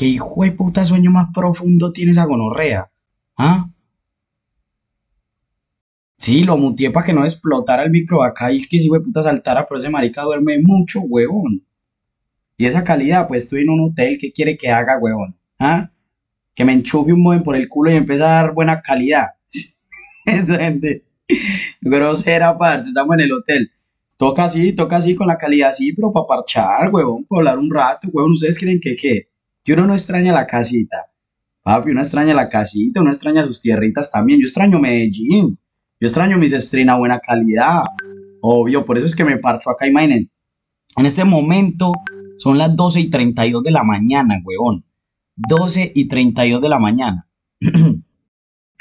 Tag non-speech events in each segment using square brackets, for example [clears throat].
¿Qué hijo de puta sueño más profundo tiene esa gonorrea? ¿Ah? Sí, lo muteé para que no explotara el micro acá y que si de puta saltara, pero ese marica duerme mucho, huevón. Y esa calidad, pues estoy en un hotel, ¿qué quiere que haga, huevón? ¿Ah? Que me enchufe un buen por el culo y empiece a dar buena calidad. [laughs] Esa gente. Grosera, parce, estamos en el hotel. Toca así, toca así con la calidad así, pero para parchar, huevón, para hablar un rato, huevón. ¿Ustedes creen que qué? Que uno no extraña la casita. Papi, uno extraña la casita, uno extraña sus tierritas también. Yo extraño Medellín. Yo extraño mis streams a buena calidad. Obvio, por eso es que me parcho acá, imaginen. En este momento son las 12 y 32 de la mañana, weón. 12 y 32 de la mañana. [clears throat]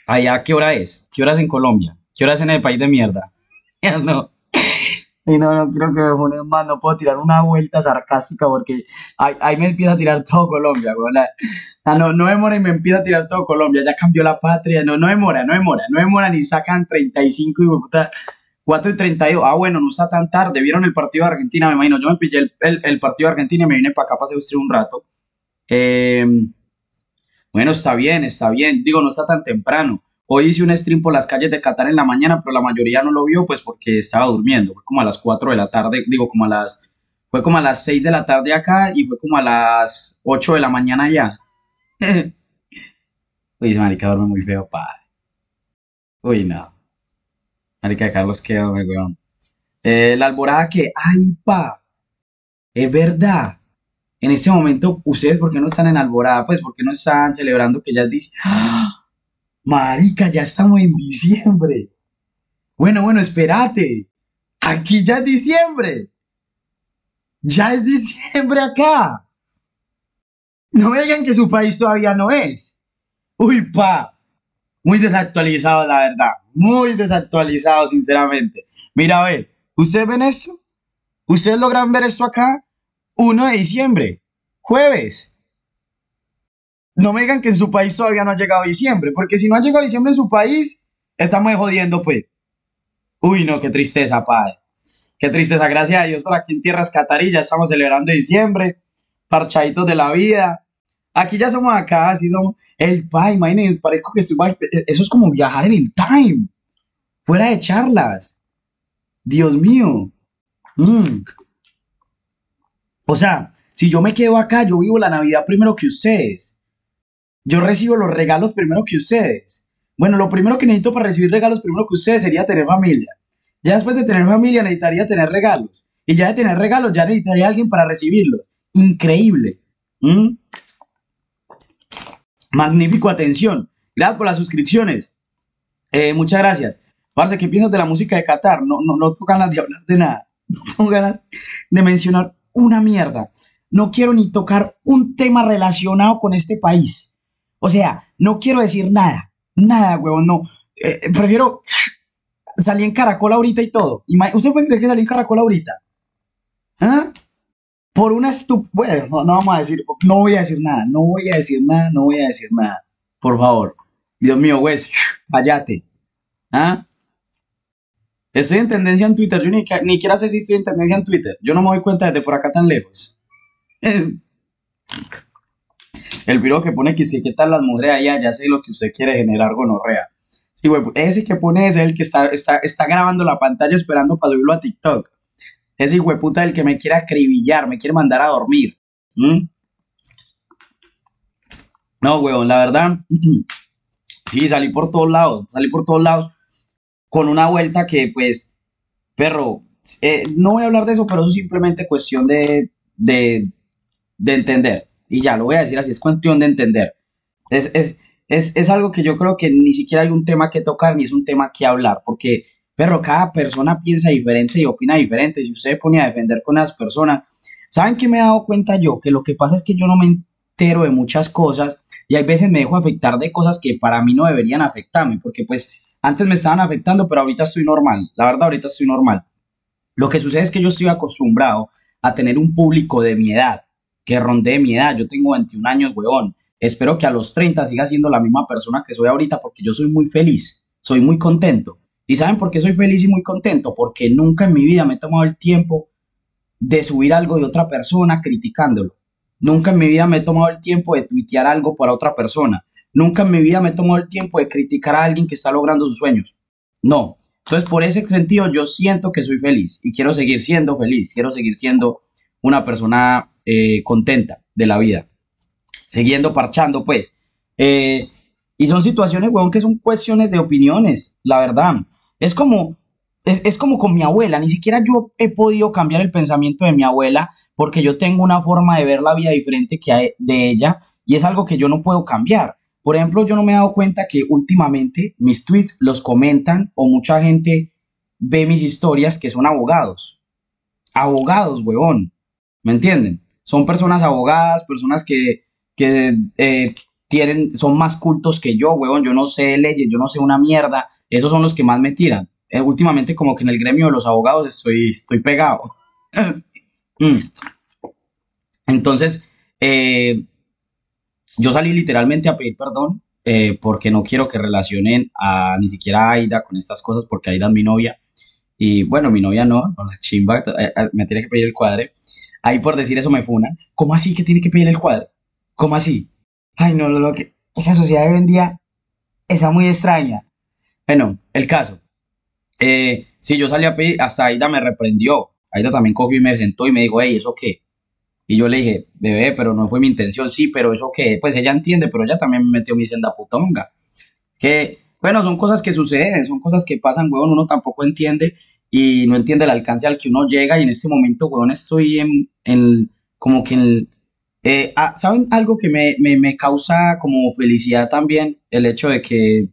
Allá, ¿qué hora es? ¿Qué hora es en Colombia? ¿Qué hora es en el país de mierda? [laughs] no. Y no, no quiero que ponen más, no puedo tirar una vuelta sarcástica porque ahí, me empieza a tirar todo Colombia, weón. no, no demora y me empieza a tirar todo Colombia, ya cambió la patria, no, no demora, no demora, no demora ni sacan 35 y puta, 4 y 32. Ah, bueno, no está tan tarde, vieron el partido de Argentina, me imagino, yo me pillé el, partido de Argentina y me vine para acá para hacer un rato. Em, bueno, está bien, está bien, digo, no está tan temprano. Hoy hice un stream por las calles de Qatar en la mañana, pero la mayoría no lo vio pues porque estaba durmiendo. Fue como a las 4 de la tarde, digo como a las fue como a las 6 de la tarde acá y fue como a las 8 de la mañana allá. [laughs] Uy, marica duerme muy feo, padre. Uy, no. Marica Carlos, qué hombre, weón. Eh, la alborada que, ay, pa, es verdad. En este momento, ustedes, ¿por qué no están en alborada? Pues, ¿por qué no están celebrando que ya dice, ¡Ah! Marica, ya estamos en diciembre. Bueno, bueno, espérate. Aquí ya es diciembre. Ya es diciembre acá. No me digan que su país todavía no es. Uy, pa. Muy desactualizado, la verdad. Muy desactualizado, sinceramente. Mira, a ver, ¿ustedes ven esto? ¿Ustedes logran ver esto acá? 1 de diciembre, jueves no me digan que en su país todavía no ha llegado diciembre, porque si no ha llegado diciembre en su país, estamos jodiendo, pues. Uy, no, qué tristeza, padre. Qué tristeza, gracias a Dios por aquí en Tierras Catarí, ya estamos celebrando diciembre, parchaditos de la vida. Aquí ya somos acá, así somos. El pai, imagínense, parezco que estoy. Eso es como viajar en el time. Fuera de charlas. Dios mío. Mm. O sea, si yo me quedo acá, yo vivo la Navidad primero que ustedes. Yo recibo los regalos primero que ustedes. Bueno, lo primero que necesito para recibir regalos primero que ustedes sería tener familia. Ya después de tener familia necesitaría tener regalos. Y ya de tener regalos ya necesitaría alguien para recibirlos. Increíble. ¿Mm? Magnífico, atención. Gracias por las suscripciones. Eh, muchas gracias. Parce, ¿qué piensas de la música de Qatar? No, no, no tengo ganas de hablar de nada. [laughs] No tengo ganas de mencionar una mierda. No quiero ni tocar un tema relacionado con este país. O sea, no quiero decir nada, nada, huevón, no. Eh, eh, prefiero [laughs] salir en Caracol ahorita y todo. ¿Usted puede creer que salí en Caracol ahorita? ¿Ah? Por una estupidez. Bueno, no, vamos a decir, no voy a decir nada, no voy a decir nada, no voy a decir nada. Por favor. Dios mío, güey, [sighs] vayate. ¿Ah? Estoy en tendencia en Twitter. Yo ni, ni siquiera sé si estoy en tendencia en Twitter. Yo no me doy cuenta desde por acá tan lejos. El piro que pone que qué tal las mujeres allá, ya sé lo que usted quiere generar gonorrea. Sí, güey, ese que pone es el que está, está, grabando la pantalla esperando para subirlo a TikTok. Ese hijo de puta el que me quiere acribillar, me quiere mandar a dormir. No, weón, la verdad, [clears throat] sí, salí por todos lados, salí por todos lados con una vuelta que, pues, perro, eh, no voy a hablar de eso, pero es simplemente cuestión de, de, de entender. Y ya, lo voy a decir así, es cuestión de entender. Es, es, es, es algo que yo creo que ni siquiera hay un tema que tocar ni es un tema que hablar, porque, perro, cada persona piensa diferente y opina diferente. Si usted pone a defender con las personas, ¿saben qué me he dado cuenta yo? Que lo que pasa es que yo no me entero de muchas cosas y hay veces me dejo afectar de cosas que para mí no deberían afectarme, porque pues antes me estaban afectando, pero ahorita estoy normal. La verdad, ahorita estoy normal. Lo que sucede es que yo estoy acostumbrado a tener un público de mi edad que rondee mi edad. Yo tengo 21 años, huevón. Espero que a los 30 siga siendo la misma persona que soy ahorita porque yo soy muy feliz, soy muy contento. ¿Y saben por qué soy feliz y muy contento? Porque nunca en mi vida me he tomado el tiempo de subir algo de otra persona criticándolo. Nunca en mi vida me he tomado el tiempo de tuitear algo para otra persona. Nunca en mi vida me he tomado el tiempo de criticar a alguien que está logrando sus sueños. No. Entonces, por ese sentido, yo siento que soy feliz y quiero seguir siendo feliz. Quiero seguir siendo una persona eh, contenta de la vida. Siguiendo parchando, pues. Eh, y son situaciones, weón, que son cuestiones de opiniones, la verdad. Es como, es, como con mi abuela, ni siquiera yo he podido cambiar el pensamiento de mi abuela porque yo tengo una forma de ver la vida diferente que de ella y es algo que yo no puedo cambiar. Por ejemplo, yo no me he dado cuenta que últimamente mis tweets los comentan o mucha gente ve mis historias que son abogados. Abogados, huevón. ¿Me entienden? Son personas abogadas, personas que, que eh, tienen, son más cultos que yo, huevón. Yo no sé leyes, yo no sé una mierda. Esos son los que más me tiran. Eh, últimamente como que en el gremio de los abogados estoy, estoy pegado. [laughs] Mm. Entonces, eh, yo salí literalmente a pedir perdón eh, porque no quiero que relacionen a ni siquiera a Aida con estas cosas porque Aida es mi novia. Y bueno, mi novia no, no la chimba, me tiene que pedir el cuadre. Ahí por decir eso me funan. ¿Cómo así que tiene que pedir el cuadre? ¿Cómo así? Ay, no, lo que... Esa sociedad de hoy en día está muy extraña. Bueno, el caso. Eh, sí, yo salí a pedir, hasta Aida me reprendió. Aida también cogió y me sentó y me dijo, hey, ¿eso qué? Y yo le dije, bebé, pero no fue mi intención, sí, pero eso qué, pues ella entiende, pero ella también me metió mi senda putonga. Que, bueno, son cosas que suceden, son cosas que pasan, huevón, uno tampoco entiende y no entiende el alcance al que uno llega y en este momento, huevón, estoy en, en como que en... Eh, ah, ¿Saben algo que me, me, me causa como felicidad también? El hecho de que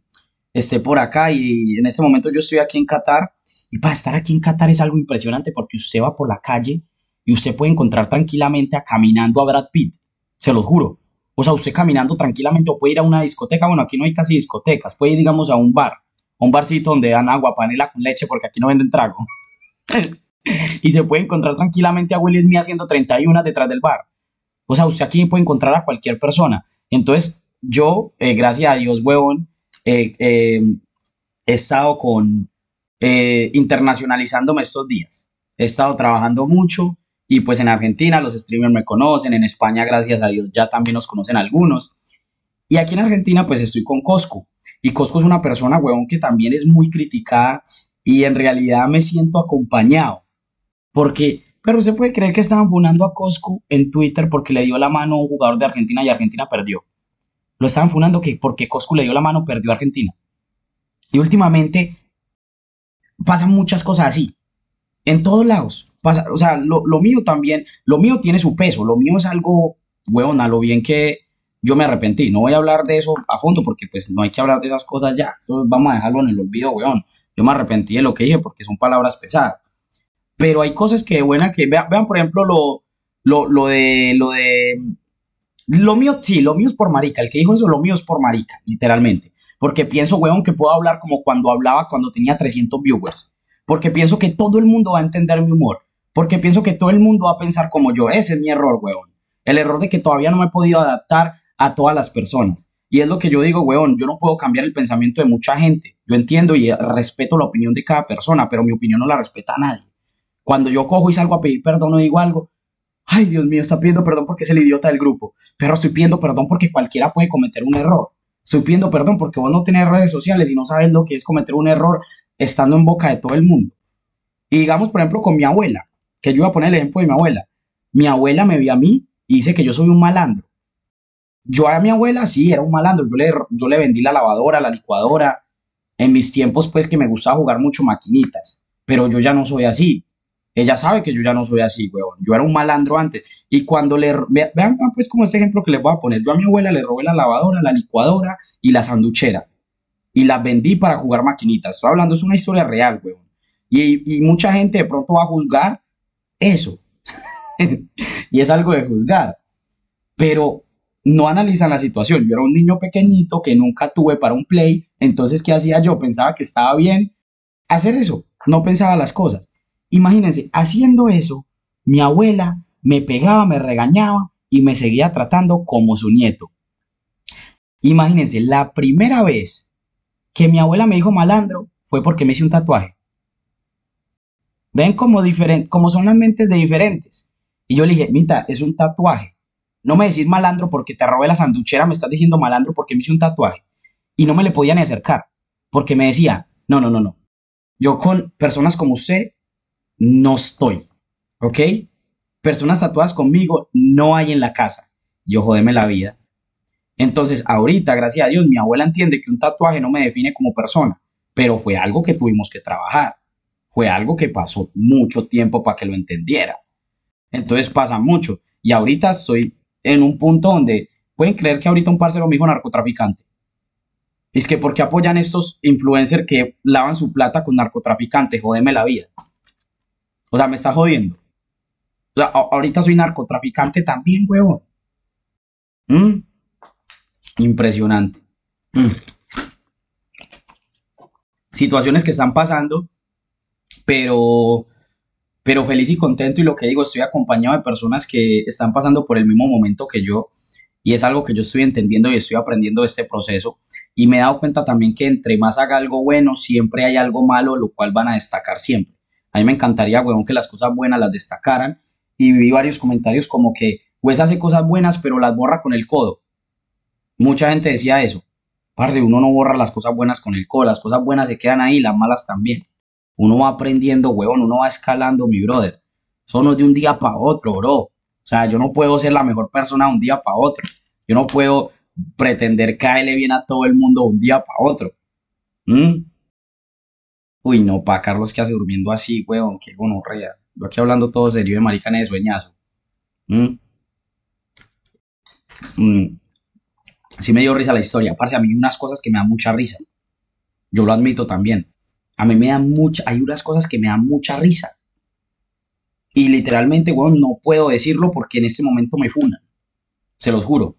esté por acá y en este momento yo estoy aquí en Qatar y para estar aquí en Qatar es algo impresionante porque usted va por la calle y usted puede encontrar tranquilamente a caminando a Brad Pitt, se lo juro. O sea, usted caminando tranquilamente o puede ir a una discoteca, bueno, aquí no hay casi discotecas, puede ir, digamos, a un bar, un barcito donde dan agua, panela con leche, porque aquí no venden trago. [laughs] y se puede encontrar tranquilamente a Will Smith haciendo 31 detrás del bar. O sea, usted aquí puede encontrar a cualquier persona. Entonces, yo, eh, gracias a Dios, huevón, eh, eh, he estado con eh, internacionalizándome estos días. He estado trabajando mucho y pues en Argentina los streamers me conocen, en España gracias a Dios ya también nos conocen algunos. Y aquí en Argentina pues estoy con Cosco. Y Cosco es una persona, huevón, que también es muy criticada y en realidad me siento acompañado. Porque, pero se puede creer que estaban funando a Cosco en Twitter porque le dio la mano a un jugador de Argentina y Argentina perdió lo estaban funando que porque Coscu le dio la mano perdió a Argentina. Y últimamente pasan muchas cosas así. En todos lados. O sea, lo, mío también, lo mío tiene su peso, lo mío es algo, weón, a lo bien que yo me arrepentí. No voy a hablar de eso a fondo porque pues no hay que hablar de esas cosas ya. Eso vamos a dejarlo en el olvido, weón. Yo me arrepentí de lo que dije porque son palabras pesadas. Pero hay cosas que buena que vean, vean por ejemplo lo, lo, lo de lo de lo mío, sí, lo mío es por marica. El que dijo eso, lo mío es por marica, literalmente. Porque pienso, weón, que puedo hablar como cuando hablaba cuando tenía 300 viewers. Porque pienso que todo el mundo va a entender mi humor. Porque pienso que todo el mundo va a pensar como yo. Ese es mi error, weón. El error de que todavía no me he podido adaptar a todas las personas. Y es lo que yo digo, weón, yo no puedo cambiar el pensamiento de mucha gente. Yo entiendo y respeto la opinión de cada persona, pero mi opinión no la respeta a nadie. Cuando yo cojo y salgo a pedir perdón o digo algo, ay Dios mío, está pidiendo perdón porque es el idiota del grupo, pero estoy pidiendo perdón porque cualquiera puede cometer un error. Estoy pidiendo perdón porque vos no tenés redes sociales y no sabes lo que es cometer un error estando en boca de todo el mundo. Y digamos, por ejemplo, con mi abuela, que yo iba a poner el ejemplo de mi abuela. Mi abuela me vio a mí y dice que yo soy un malandro. Yo a mi abuela sí era un malandro, yo le, yo le vendí la lavadora, la licuadora, en mis tiempos pues que me gustaba jugar mucho maquinitas, pero yo ya no soy así. Ella sabe que yo ya no soy así, weón. Yo era un malandro antes. Y cuando le... Vean, pues como este ejemplo que les voy a poner. Yo a mi abuela le robé la lavadora, la licuadora y la sanduchera. Y la vendí para jugar maquinitas. Estoy hablando, es una historia real, weón. Y, mucha gente de pronto va a juzgar eso. [laughs] y es algo de juzgar. Pero no analizan la situación. Yo era un niño pequeñito que nunca tuve para un play. Entonces, ¿qué hacía yo? Pensaba que estaba bien hacer eso. No pensaba las cosas. Imagínense, haciendo eso, mi abuela me pegaba, me regañaba y me seguía tratando como su nieto. Imagínense, la primera vez que mi abuela me dijo malandro fue porque me hice un tatuaje. Ven cómo, son las mentes de diferentes. Y yo le dije, mita, es un tatuaje. no me decís malandro porque te robé la sanduchera, me estás diciendo malandro porque me hice un tatuaje. Y no me le podía ni acercar, porque me decía, no, no, no, no. Yo con personas como usted no estoy, ¿ok? Personas tatuadas conmigo no hay en la casa. Yo jodeme la vida. Entonces, ahorita, gracias a Dios, mi abuela entiende que un tatuaje no me define como persona, pero fue algo que tuvimos que trabajar. Fue algo que pasó mucho tiempo para que lo entendiera. Entonces pasa mucho. Y ahorita estoy en un punto donde pueden creer que ahorita un parcero me dijo narcotraficante. Es que porque apoyan estos influencers que lavan su plata con narcotraficantes, jodeme la vida. O sea, me está jodiendo. O sea, ahorita soy narcotraficante también, huevón. ¿Mm? Impresionante. Mm. Situaciones que están pasando, pero, pero feliz y contento. Y lo que digo, estoy acompañado de personas que están pasando por el mismo momento que yo. Y es algo que yo estoy entendiendo y estoy aprendiendo de este proceso. Y me he dado cuenta también que entre más haga algo bueno, siempre hay algo malo, lo cual van a destacar siempre. A mí me encantaría, weón, que las cosas buenas las destacaran. Y vi varios comentarios como que, pues hace cosas buenas, pero las borra con el codo. Mucha gente decía eso. Parce, uno no borra las cosas buenas con el codo, las cosas buenas se quedan ahí, las malas también. Uno va aprendiendo, weón, uno va escalando, mi brother. Eso no es de un día para otro, bro. O sea, yo no puedo ser la mejor persona de un día para otro. Yo no puedo pretender caerle bien a todo el mundo de un día para otro. ¿Mm? Uy, no, pa, Carlos, ¿qué hace durmiendo así, weón? Qué gonorrea. Yo aquí hablando todo serio de maricana de sueñazo. ¿Mm? Mm. Sí me dio risa la historia. Parce, a mí unas cosas que me dan mucha risa. Yo lo admito también. A mí me dan mucha, hay unas cosas que me dan mucha risa. Y literalmente, weón, no puedo decirlo porque en este momento me funan. Se los juro.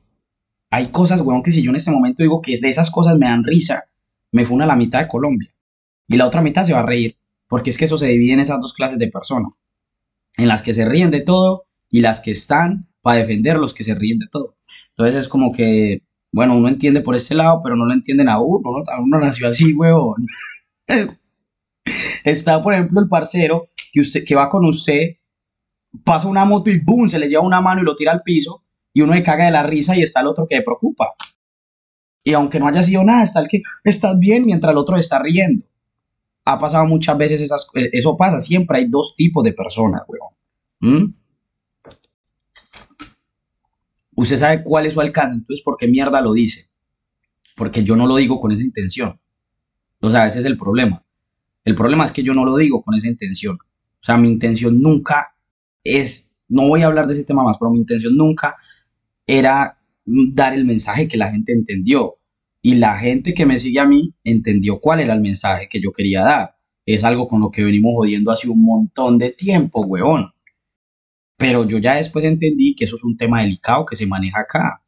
Hay cosas, weón, que si yo en este momento digo que de esas cosas me dan risa, me funa la mitad de Colombia y la otra mitad se va a reír, porque es que eso se divide en esas dos clases de personas, en las que se ríen de todo y las que están para defender los que se ríen de todo. Entonces es como que, bueno, uno entiende por ese lado, pero no lo entienden a uno, ¿no? A uno nació así, huevón. [laughs] Está, por ejemplo, el parcero que, usted, que va con usted, pasa una moto y boom, se le lleva una mano y lo tira al piso, y uno le caga de la risa y está el otro que le preocupa. Y aunque no haya sido nada, está el que estás bien mientras el otro está riendo ha pasado muchas veces esas, eh, eso pasa, siempre hay dos tipos de personas, weón. ¿Mm? Usted sabe cuál es su alcance, entonces ¿por qué mierda lo dice? Porque yo no lo digo con esa intención. O sea, ese es el problema. El problema es que yo no lo digo con esa intención. O sea, mi intención nunca es, no voy a hablar de ese tema más, pero mi intención nunca era dar el mensaje que la gente entendió. Y la gente que me sigue a mí entendió cuál era el mensaje que yo quería dar. Es algo con lo que venimos jodiendo hace un montón de tiempo, huevón. Pero yo ya después entendí que eso es un tema delicado que se maneja acá.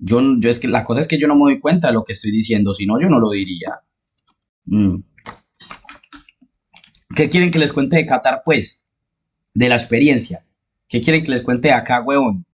Yo, yo es que la cosa es que yo no me doy cuenta de lo que estoy diciendo, si no, yo no lo diría. Mm. ¿Qué quieren que les cuente de Qatar, pues? De la experiencia. ¿Qué quieren que les cuente de acá, huevón?